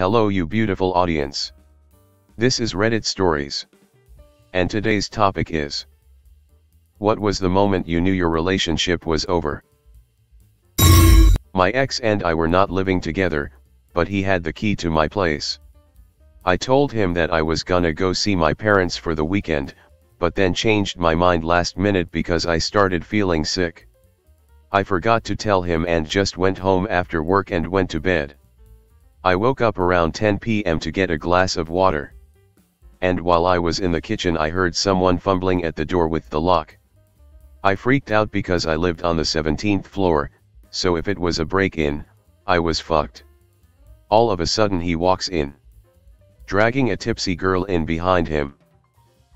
Hello you beautiful audience. This is Reddit Stories. And today's topic is What was the moment you knew your relationship was over? My ex and I were not living together, but he had the key to my place. I told him that I was gonna go see my parents for the weekend, but then changed my mind last minute because I started feeling sick. I forgot to tell him and just went home after work and went to bed. I woke up around 10 pm to get a glass of water. And while I was in the kitchen I heard someone fumbling at the door with the lock. I freaked out because I lived on the 17th floor, so if it was a break-in, I was fucked. All of a sudden he walks in. Dragging a tipsy girl in behind him.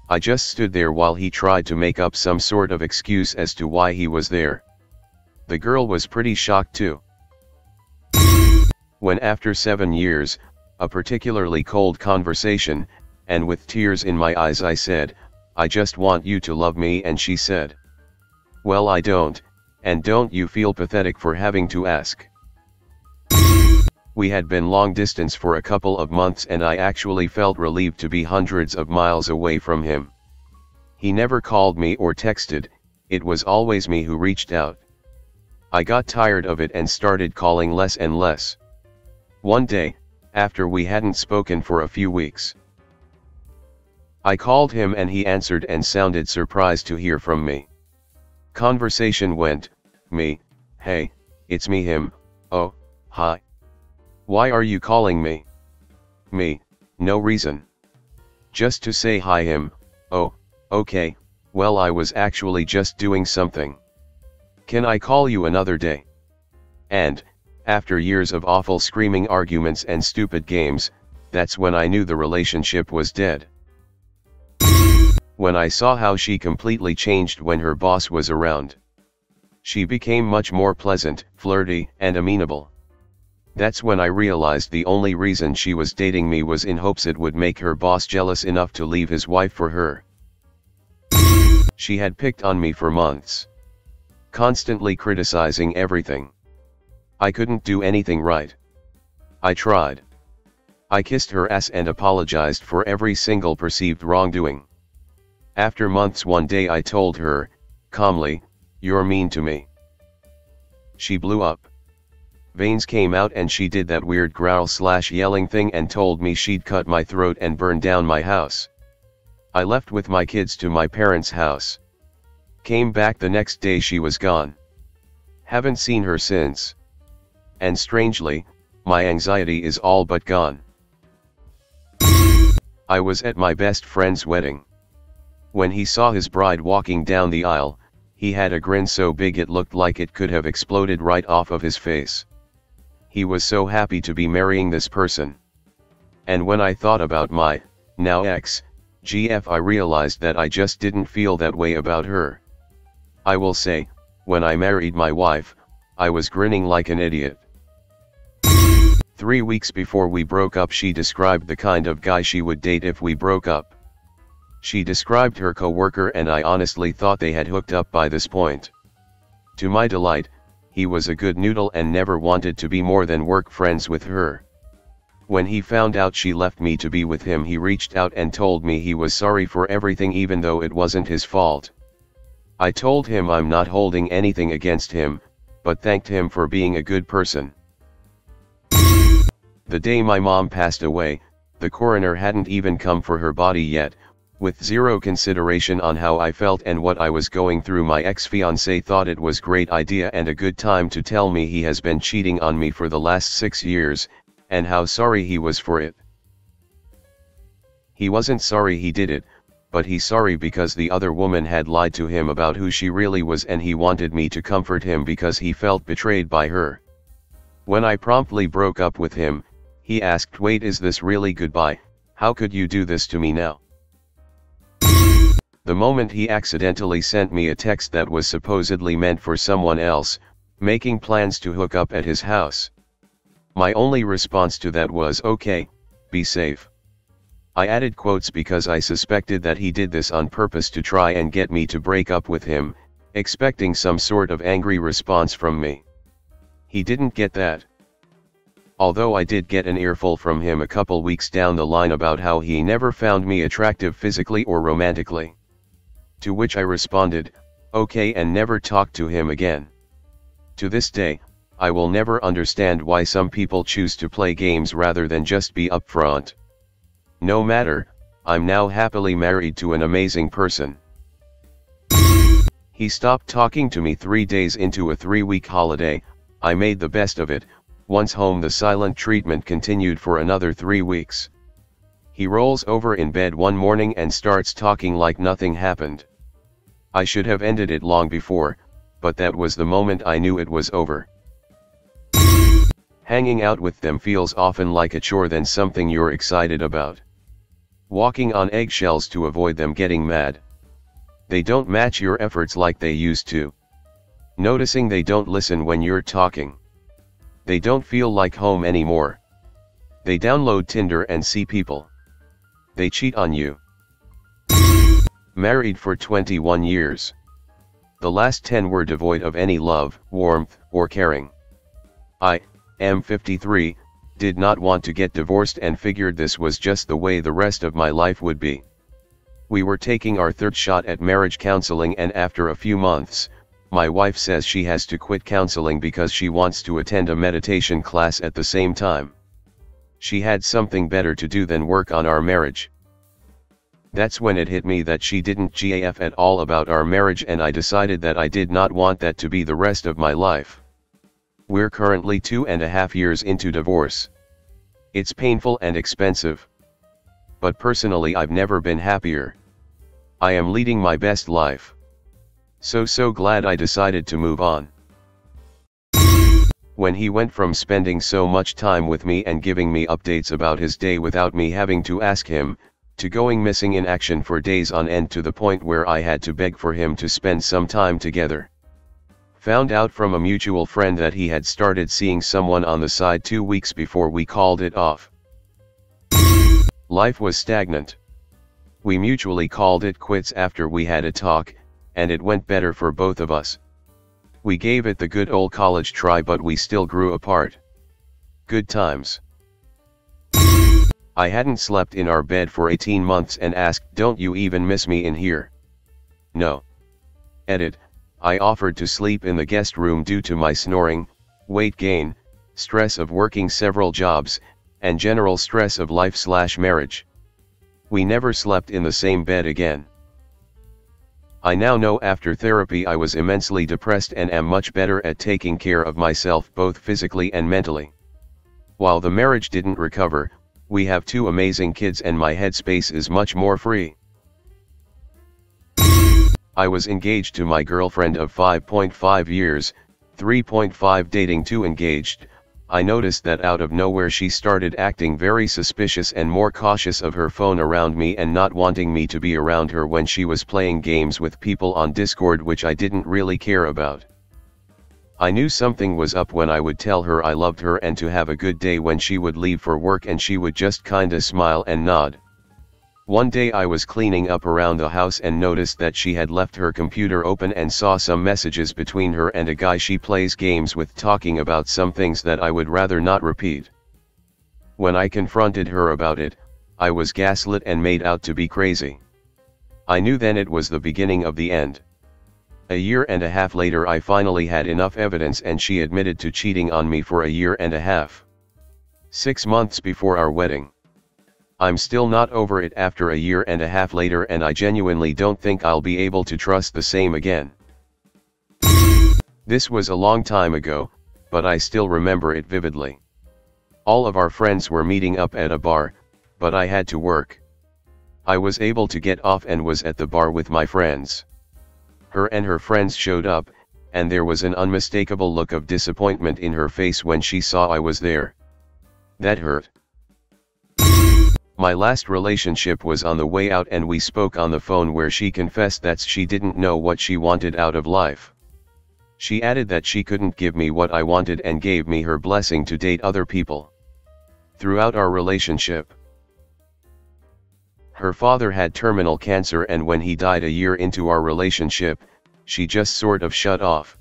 I just stood there while he tried to make up some sort of excuse as to why he was there. The girl was pretty shocked too. When after seven years, a particularly cold conversation, and with tears in my eyes I said, I just want you to love me and she said. Well I don't, and don't you feel pathetic for having to ask. We had been long distance for a couple of months and I actually felt relieved to be hundreds of miles away from him. He never called me or texted, it was always me who reached out. I got tired of it and started calling less and less. One day, after we hadn't spoken for a few weeks, I called him and he answered and sounded surprised to hear from me. Conversation went, me, hey, it's me him, oh, hi. Why are you calling me? Me, no reason. Just to say hi him, oh, okay, well I was actually just doing something. Can I call you another day? And, after years of awful screaming arguments and stupid games, that's when I knew the relationship was dead. When I saw how she completely changed when her boss was around. She became much more pleasant, flirty, and amenable. That's when I realized the only reason she was dating me was in hopes it would make her boss jealous enough to leave his wife for her. She had picked on me for months. Constantly criticizing everything. I couldn't do anything right. I tried. I kissed her ass and apologized for every single perceived wrongdoing. After months one day I told her, calmly, you're mean to me. She blew up. Veins came out and she did that weird growl slash yelling thing and told me she'd cut my throat and burn down my house. I left with my kids to my parents' house. Came back the next day she was gone. Haven't seen her since. And strangely, my anxiety is all but gone. I was at my best friend's wedding. When he saw his bride walking down the aisle, he had a grin so big it looked like it could have exploded right off of his face he was so happy to be marrying this person. And when I thought about my, now ex, GF I realized that I just didn't feel that way about her. I will say, when I married my wife, I was grinning like an idiot. Three weeks before we broke up she described the kind of guy she would date if we broke up. She described her co-worker and I honestly thought they had hooked up by this point. To my delight, he was a good noodle and never wanted to be more than work friends with her. When he found out she left me to be with him he reached out and told me he was sorry for everything even though it wasn't his fault. I told him I'm not holding anything against him, but thanked him for being a good person. The day my mom passed away, the coroner hadn't even come for her body yet, with zero consideration on how I felt and what I was going through my ex-fiancé thought it was great idea and a good time to tell me he has been cheating on me for the last six years, and how sorry he was for it. He wasn't sorry he did it, but he's sorry because the other woman had lied to him about who she really was and he wanted me to comfort him because he felt betrayed by her. When I promptly broke up with him, he asked wait is this really goodbye, how could you do this to me now? The moment he accidentally sent me a text that was supposedly meant for someone else, making plans to hook up at his house. My only response to that was okay, be safe. I added quotes because I suspected that he did this on purpose to try and get me to break up with him, expecting some sort of angry response from me. He didn't get that. Although I did get an earful from him a couple weeks down the line about how he never found me attractive physically or romantically. To which I responded, okay and never talked to him again. To this day, I will never understand why some people choose to play games rather than just be upfront. No matter, I'm now happily married to an amazing person. He stopped talking to me three days into a three-week holiday, I made the best of it, once home the silent treatment continued for another three weeks. He rolls over in bed one morning and starts talking like nothing happened. I should have ended it long before, but that was the moment I knew it was over. Hanging out with them feels often like a chore than something you're excited about. Walking on eggshells to avoid them getting mad. They don't match your efforts like they used to. Noticing they don't listen when you're talking. They don't feel like home anymore. They download Tinder and see people. They cheat on you. Married for 21 years. The last 10 were devoid of any love, warmth, or caring. I, am 53, did not want to get divorced and figured this was just the way the rest of my life would be. We were taking our third shot at marriage counseling and after a few months, my wife says she has to quit counseling because she wants to attend a meditation class at the same time. She had something better to do than work on our marriage. That's when it hit me that she didn't GAF at all about our marriage and I decided that I did not want that to be the rest of my life. We're currently two and a half years into divorce. It's painful and expensive but personally I've never been happier. I am leading my best life. So so glad I decided to move on. When he went from spending so much time with me and giving me updates about his day without me having to ask him, to going missing in action for days on end to the point where I had to beg for him to spend some time together. Found out from a mutual friend that he had started seeing someone on the side two weeks before we called it off. Life was stagnant. We mutually called it quits after we had a talk, and it went better for both of us. We gave it the good old college try but we still grew apart. Good times. I hadn't slept in our bed for 18 months and asked don't you even miss me in here? No. Edit, I offered to sleep in the guest room due to my snoring, weight gain, stress of working several jobs, and general stress of life slash marriage. We never slept in the same bed again. I now know after therapy I was immensely depressed and am much better at taking care of myself both physically and mentally. While the marriage didn't recover, we have two amazing kids and my headspace is much more free. I was engaged to my girlfriend of 5.5 years, 3.5 dating 2 engaged, I noticed that out of nowhere she started acting very suspicious and more cautious of her phone around me and not wanting me to be around her when she was playing games with people on Discord which I didn't really care about. I knew something was up when I would tell her I loved her and to have a good day when she would leave for work and she would just kinda smile and nod. One day I was cleaning up around the house and noticed that she had left her computer open and saw some messages between her and a guy she plays games with talking about some things that I would rather not repeat. When I confronted her about it, I was gaslit and made out to be crazy. I knew then it was the beginning of the end. A year and a half later I finally had enough evidence and she admitted to cheating on me for a year and a half. Six months before our wedding. I'm still not over it after a year and a half later and I genuinely don't think I'll be able to trust the same again. This was a long time ago, but I still remember it vividly. All of our friends were meeting up at a bar, but I had to work. I was able to get off and was at the bar with my friends. Her and her friends showed up, and there was an unmistakable look of disappointment in her face when she saw I was there. That hurt. My last relationship was on the way out and we spoke on the phone where she confessed that she didn't know what she wanted out of life. She added that she couldn't give me what I wanted and gave me her blessing to date other people. Throughout our relationship, her father had terminal cancer and when he died a year into our relationship, she just sort of shut off.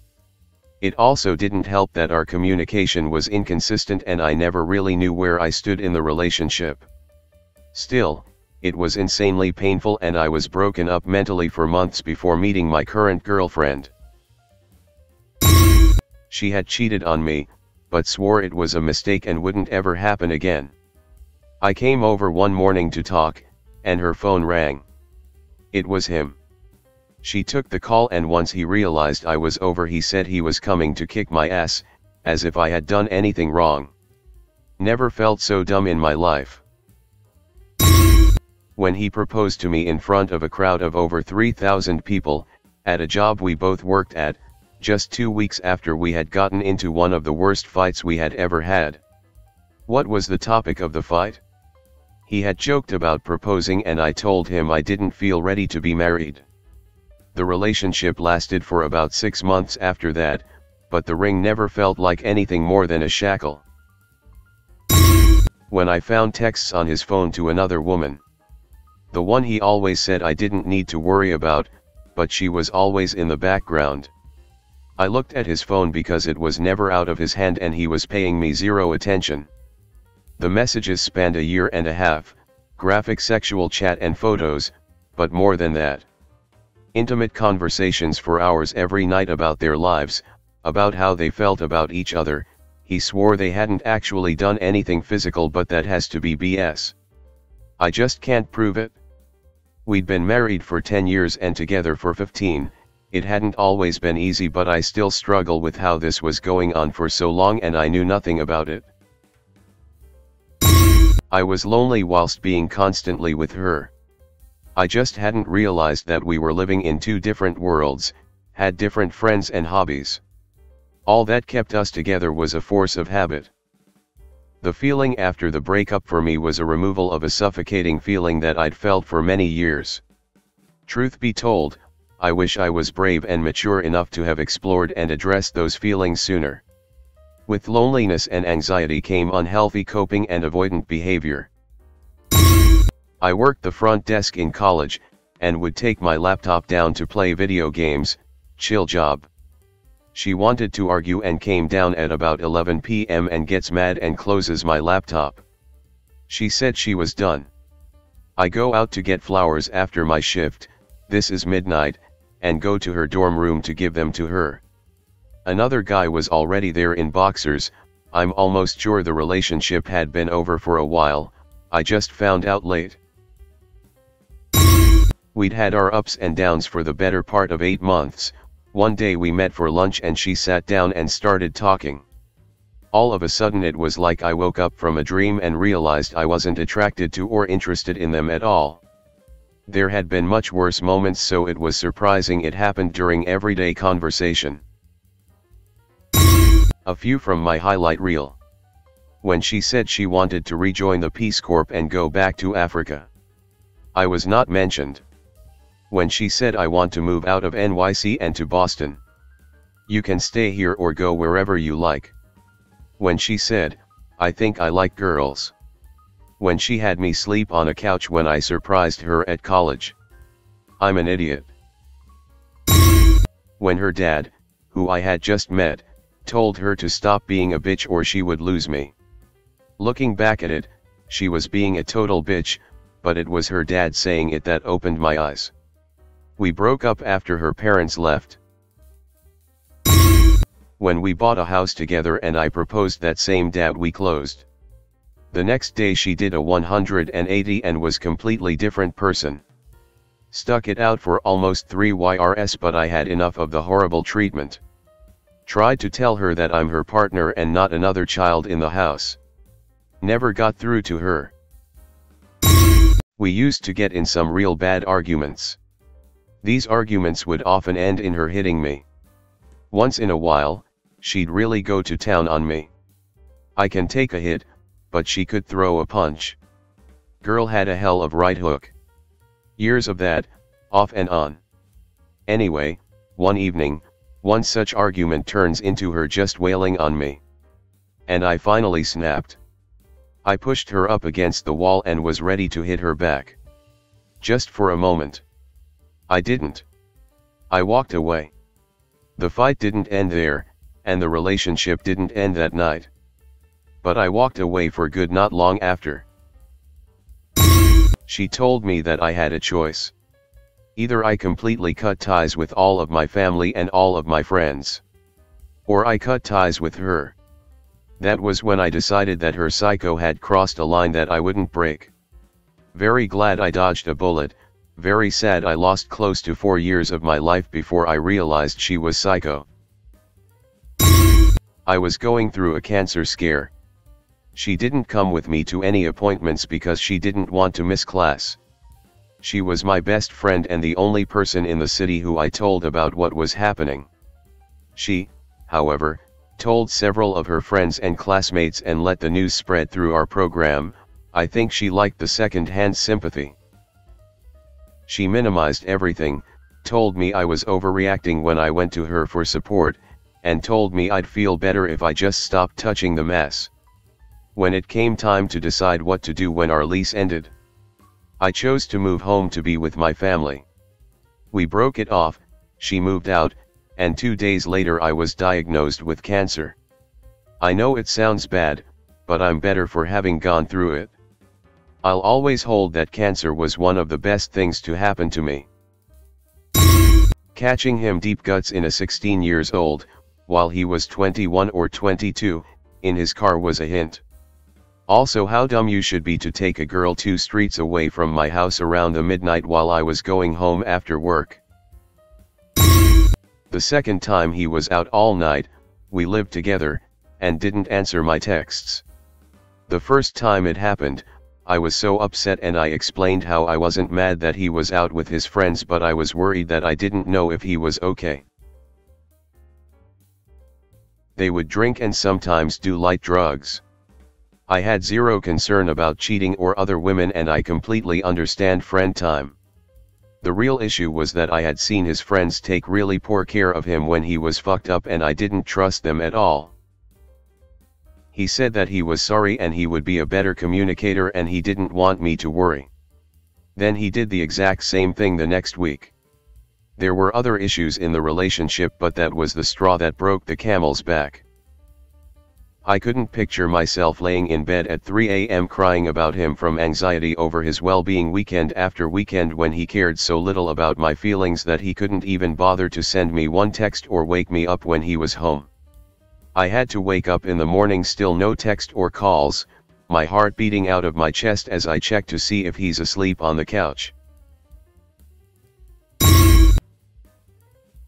It also didn't help that our communication was inconsistent and I never really knew where I stood in the relationship. Still, it was insanely painful and I was broken up mentally for months before meeting my current girlfriend. She had cheated on me, but swore it was a mistake and wouldn't ever happen again. I came over one morning to talk, and her phone rang. It was him. She took the call and once he realized I was over he said he was coming to kick my ass, as if I had done anything wrong. Never felt so dumb in my life. When he proposed to me in front of a crowd of over 3,000 people, at a job we both worked at, just two weeks after we had gotten into one of the worst fights we had ever had. What was the topic of the fight? He had joked about proposing and I told him I didn't feel ready to be married. The relationship lasted for about six months after that, but the ring never felt like anything more than a shackle. When I found texts on his phone to another woman. The one he always said I didn't need to worry about, but she was always in the background. I looked at his phone because it was never out of his hand and he was paying me zero attention. The messages spanned a year and a half, graphic sexual chat and photos, but more than that. Intimate conversations for hours every night about their lives, about how they felt about each other, he swore they hadn't actually done anything physical but that has to be BS. I just can't prove it. We'd been married for 10 years and together for 15, it hadn't always been easy but I still struggle with how this was going on for so long and I knew nothing about it. I was lonely whilst being constantly with her. I just hadn't realized that we were living in two different worlds, had different friends and hobbies. All that kept us together was a force of habit. The feeling after the breakup for me was a removal of a suffocating feeling that I'd felt for many years. Truth be told, I wish I was brave and mature enough to have explored and addressed those feelings sooner. With loneliness and anxiety came unhealthy coping and avoidant behavior. I worked the front desk in college, and would take my laptop down to play video games, chill job. She wanted to argue and came down at about 11 pm and gets mad and closes my laptop. She said she was done. I go out to get flowers after my shift, this is midnight, and go to her dorm room to give them to her. Another guy was already there in boxers, I'm almost sure the relationship had been over for a while, I just found out late. We'd had our ups and downs for the better part of eight months, one day we met for lunch and she sat down and started talking. All of a sudden it was like I woke up from a dream and realized I wasn't attracted to or interested in them at all. There had been much worse moments so it was surprising it happened during everyday conversation. A few from my highlight reel. When she said she wanted to rejoin the Peace Corps and go back to Africa. I was not mentioned when she said I want to move out of NYC and to Boston. You can stay here or go wherever you like. When she said, I think I like girls. When she had me sleep on a couch when I surprised her at college. I'm an idiot. When her dad, who I had just met, told her to stop being a bitch or she would lose me. Looking back at it, she was being a total bitch, but it was her dad saying it that opened my eyes. We broke up after her parents left. When we bought a house together and I proposed that same day we closed. The next day she did a 180 and was completely different person. Stuck it out for almost 3 YRS but I had enough of the horrible treatment. Tried to tell her that I'm her partner and not another child in the house. Never got through to her. We used to get in some real bad arguments. These arguments would often end in her hitting me. Once in a while, she'd really go to town on me. I can take a hit, but she could throw a punch. Girl had a hell of right hook. Years of that, off and on. Anyway, one evening, one such argument turns into her just wailing on me. And I finally snapped. I pushed her up against the wall and was ready to hit her back. Just for a moment. I didn't. I walked away. The fight didn't end there, and the relationship didn't end that night. But I walked away for good not long after. She told me that I had a choice. Either I completely cut ties with all of my family and all of my friends. Or I cut ties with her. That was when I decided that her psycho had crossed a line that I wouldn't break. Very glad I dodged a bullet, very sad I lost close to four years of my life before I realized she was psycho. I was going through a cancer scare. She didn't come with me to any appointments because she didn't want to miss class. She was my best friend and the only person in the city who I told about what was happening. She, however, told several of her friends and classmates and let the news spread through our program, I think she liked the second-hand sympathy. She minimized everything, told me I was overreacting when I went to her for support, and told me I'd feel better if I just stopped touching the mess. When it came time to decide what to do when our lease ended, I chose to move home to be with my family. We broke it off, she moved out, and two days later I was diagnosed with cancer. I know it sounds bad, but I'm better for having gone through it. I'll always hold that cancer was one of the best things to happen to me. Catching him deep guts in a 16 years old, while he was 21 or 22, in his car was a hint. Also how dumb you should be to take a girl two streets away from my house around the midnight while I was going home after work. The second time he was out all night, we lived together, and didn't answer my texts. The first time it happened, I was so upset and I explained how I wasn't mad that he was out with his friends but I was worried that I didn't know if he was okay. They would drink and sometimes do light drugs. I had zero concern about cheating or other women and I completely understand friend time. The real issue was that I had seen his friends take really poor care of him when he was fucked up and I didn't trust them at all. He said that he was sorry and he would be a better communicator and he didn't want me to worry. Then he did the exact same thing the next week. There were other issues in the relationship but that was the straw that broke the camel's back. I couldn't picture myself laying in bed at 3 a.m. crying about him from anxiety over his well-being weekend after weekend when he cared so little about my feelings that he couldn't even bother to send me one text or wake me up when he was home. I had to wake up in the morning still no text or calls, my heart beating out of my chest as I check to see if he's asleep on the couch.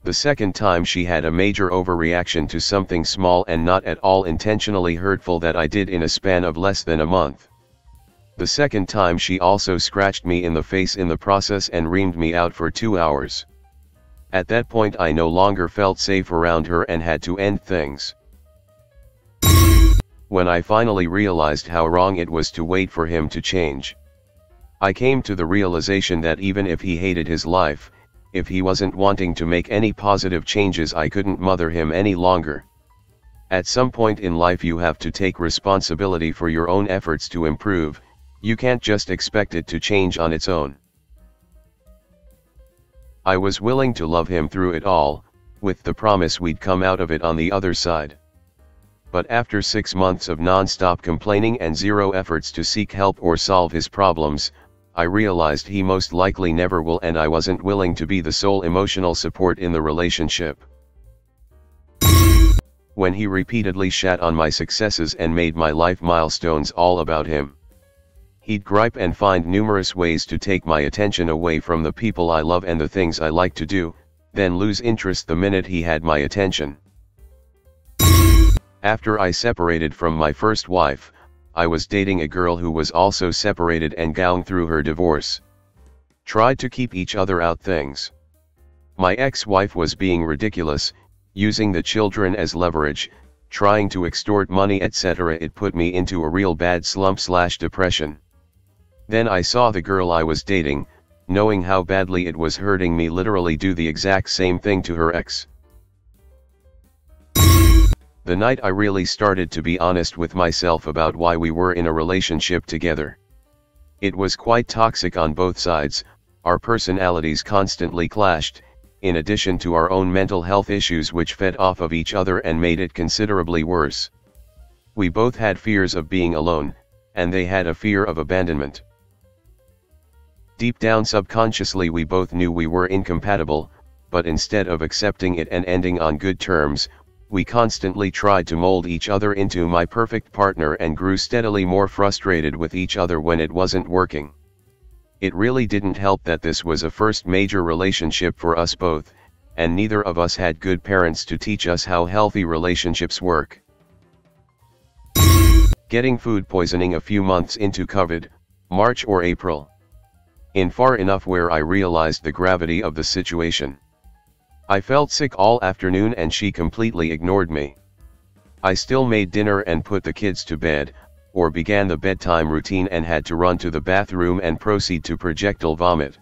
The second time she had a major overreaction to something small and not at all intentionally hurtful that I did in a span of less than a month. The second time she also scratched me in the face in the process and reamed me out for two hours. At that point I no longer felt safe around her and had to end things. When I finally realized how wrong it was to wait for him to change. I came to the realization that even if he hated his life, if he wasn't wanting to make any positive changes I couldn't mother him any longer. At some point in life you have to take responsibility for your own efforts to improve, you can't just expect it to change on its own. I was willing to love him through it all, with the promise we'd come out of it on the other side but after six months of non-stop complaining and zero efforts to seek help or solve his problems, I realized he most likely never will and I wasn't willing to be the sole emotional support in the relationship. When he repeatedly shat on my successes and made my life milestones all about him. He'd gripe and find numerous ways to take my attention away from the people I love and the things I like to do, then lose interest the minute he had my attention. After I separated from my first wife, I was dating a girl who was also separated and going through her divorce. Tried to keep each other out things. My ex-wife was being ridiculous, using the children as leverage, trying to extort money etc. It put me into a real bad slump slash depression. Then I saw the girl I was dating, knowing how badly it was hurting me literally do the exact same thing to her ex. The night I really started to be honest with myself about why we were in a relationship together. It was quite toxic on both sides, our personalities constantly clashed, in addition to our own mental health issues which fed off of each other and made it considerably worse. We both had fears of being alone, and they had a fear of abandonment. Deep down subconsciously we both knew we were incompatible, but instead of accepting it and ending on good terms, we constantly tried to mold each other into my perfect partner and grew steadily more frustrated with each other when it wasn't working. It really didn't help that this was a first major relationship for us both, and neither of us had good parents to teach us how healthy relationships work. Getting food poisoning a few months into COVID, March or April. In far enough where I realized the gravity of the situation. I felt sick all afternoon and she completely ignored me. I still made dinner and put the kids to bed, or began the bedtime routine and had to run to the bathroom and proceed to projectile vomit.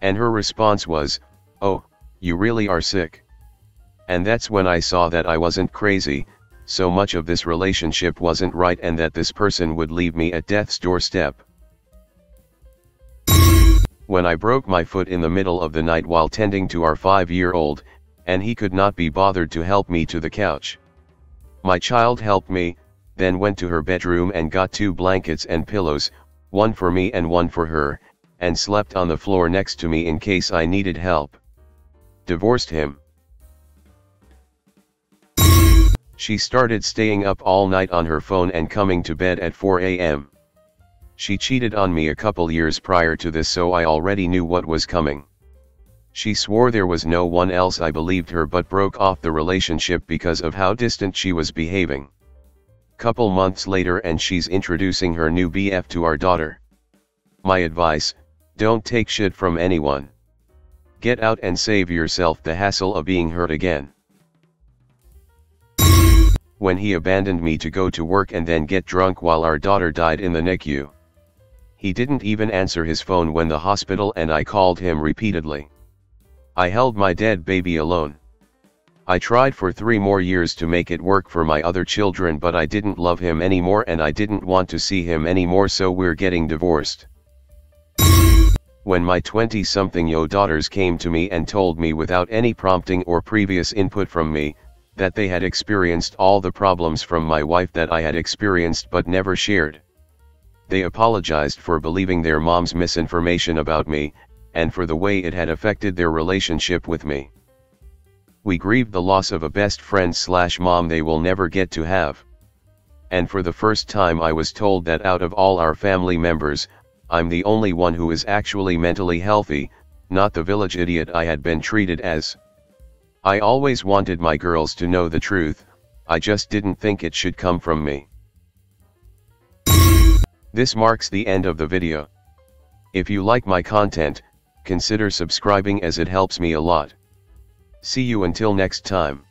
And her response was, oh, you really are sick. And that's when I saw that I wasn't crazy, so much of this relationship wasn't right and that this person would leave me at death's doorstep when I broke my foot in the middle of the night while tending to our five-year-old, and he could not be bothered to help me to the couch. My child helped me, then went to her bedroom and got two blankets and pillows, one for me and one for her, and slept on the floor next to me in case I needed help. Divorced him. She started staying up all night on her phone and coming to bed at 4 a.m. She cheated on me a couple years prior to this so I already knew what was coming. She swore there was no one else I believed her but broke off the relationship because of how distant she was behaving. Couple months later and she's introducing her new BF to our daughter. My advice, don't take shit from anyone. Get out and save yourself the hassle of being hurt again. When he abandoned me to go to work and then get drunk while our daughter died in the NICU. He didn't even answer his phone when the hospital and I called him repeatedly. I held my dead baby alone. I tried for three more years to make it work for my other children but I didn't love him anymore and I didn't want to see him anymore so we're getting divorced. When my 20-something yo daughters came to me and told me without any prompting or previous input from me, that they had experienced all the problems from my wife that I had experienced but never shared. They apologized for believing their mom's misinformation about me, and for the way it had affected their relationship with me. We grieved the loss of a best friend slash mom they will never get to have. And for the first time I was told that out of all our family members, I'm the only one who is actually mentally healthy, not the village idiot I had been treated as. I always wanted my girls to know the truth, I just didn't think it should come from me. This marks the end of the video. If you like my content, consider subscribing as it helps me a lot. See you until next time.